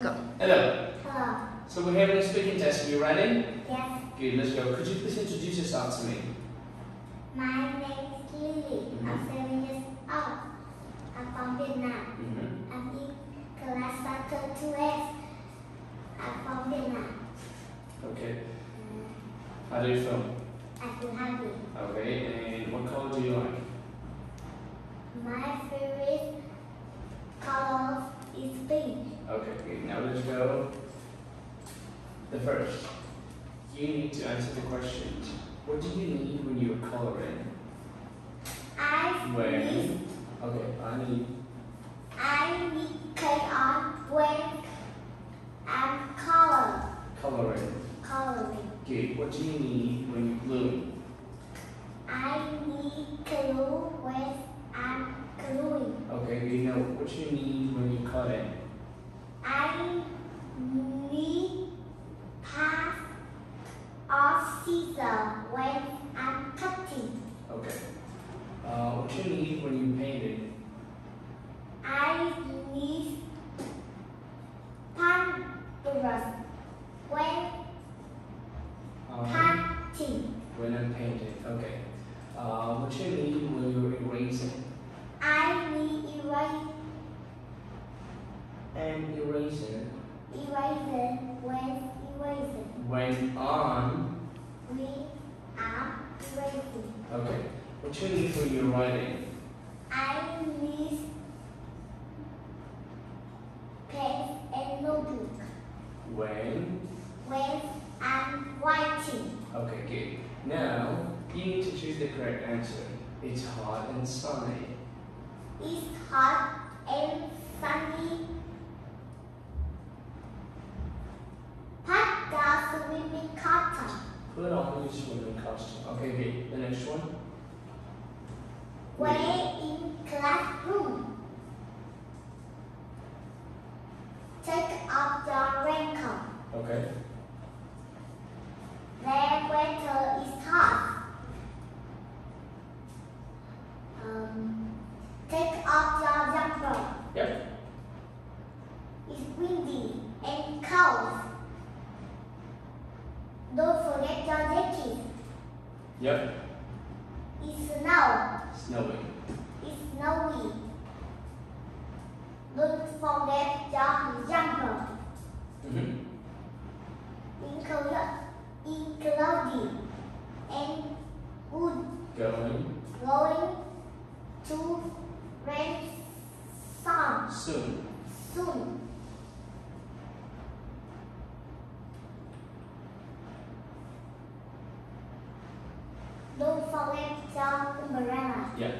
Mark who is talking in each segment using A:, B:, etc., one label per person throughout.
A: Go.
B: Hello.
C: Hello.
B: So we're having a speaking test. Are you ready?
C: Yes,
B: Good, let's go. Could you please introduce yourself to me?
C: my name is Lily. I'm seven years old. I'm from Vietnam.
B: Mm-hmm.
C: I'm in class Center 2S. I'm from Vietnam.
B: Okay.
C: Uh,
B: How do you feel?
C: I feel happy.
B: Okay, and what color do you like?
C: My favorite color is pink.
B: Okay, good. Now let's go. The first. You need to answer the questions. What do you need when you're coloring?
C: I
B: When?
C: need,
B: Okay, I need.
C: I need crayon when I'm color,
B: Coloring.
C: coloring.
B: Good. What do you need when you're gluing?
C: I need glue when I'm gluing.
B: Okay, good. Now what you need when you're cutting?
C: I need pass or scissors when I'm cutting.
B: Okay. Uh, what you need when you're painting?
C: I need pan brush when
B: Um,
C: painting.
B: When I'm painting, okay. Uh, what you need when you're erasing?
C: I need erase,
B: And eraser.
C: eraser when erasing.
B: When on,
C: We are erasing.
B: okay. What you need when you're writing?
C: I need pen and notebook
B: When,
C: when I'm writing.
B: okay, good. Now, you need to choose the correct answer. It's hot and sunny.
C: It's hot and sunny. Pat the swimming costume.
B: Put on your swimming costume. Okay, good. The next one?
C: Wear in classroom. Take off your raincoat.
B: Okay.
C: The weather is hot. Um, take off your jumper.
B: Yep.
C: It's windy and cold. Don't forget your jacket.
B: Yep.
C: It's snow.
B: Snowing.
C: It's snowy. Don't forget your jumper.
B: Mm-hmm.
C: In, clo- in cloudy and good
B: Going
C: going to rain sun
B: soon.
C: soon. Don't forget your umbrella.
B: Yeah.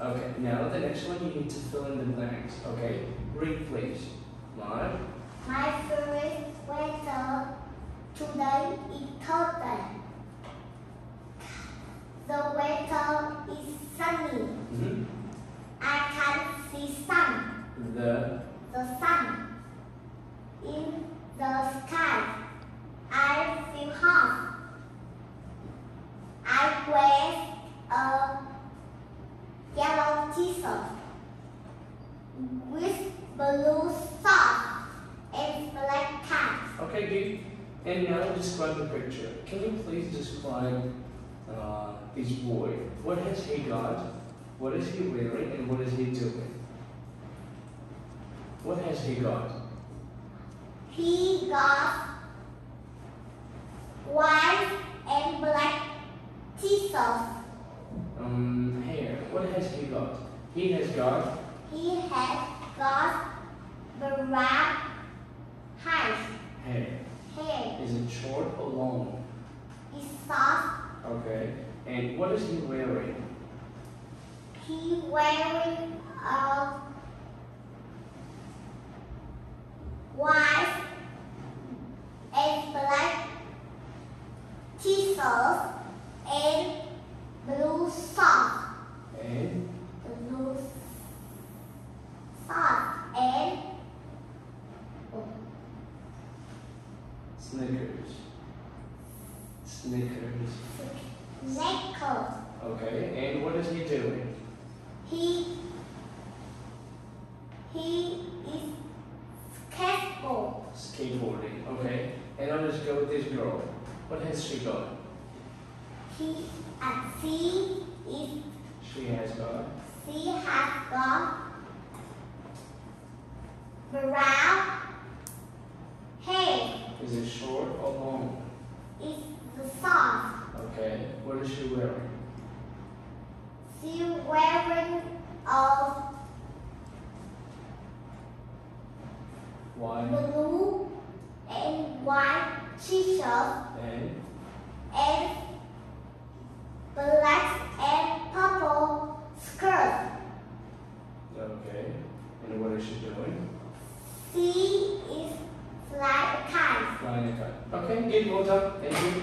B: Okay, now the next one you need to fill in the blanks. Okay, read please. Live.
C: My favorite weather today is Thursday. The weather is sunny.
B: Mm-hmm.
C: I can see sun,
B: The
C: the sun in the sky. I feel hot. I wear a yellow t-shirt with blue socks and black pants.
B: okay, good. And now describe the picture. Can you please describe uh, this boy? What has he got? What is he wearing? And what is he doing? What has he got?
C: He got white and black t-shirt.
B: Um, hair. What has he got? He has got.
C: He has got black hair.
B: Hair.
C: Hair
B: Is it short or long?
C: is soft.
B: Okay. And what is he wearing?
C: He wearing a white and black t-shirt and blue socks.
B: And
C: Blue socks and
B: Snickers. Snickers.
C: necklace.
B: Okay. And what is he doing?
C: He he is skateboard.
B: skateboarding. Okay. And now let's go with this girl. What has she got?
C: He and she is
B: She has got.
C: She has got brown hair.
B: Is it short or long?
C: It's the song.
B: Okay. What is she wearing?
C: She wearing a
B: White
C: blue and white t-shirt
B: and
C: and black and purple skirt.
B: okay. And what is she doing?
C: She is flying a kite.
B: Flying a kite. Okay. Good. Well done. Thank you.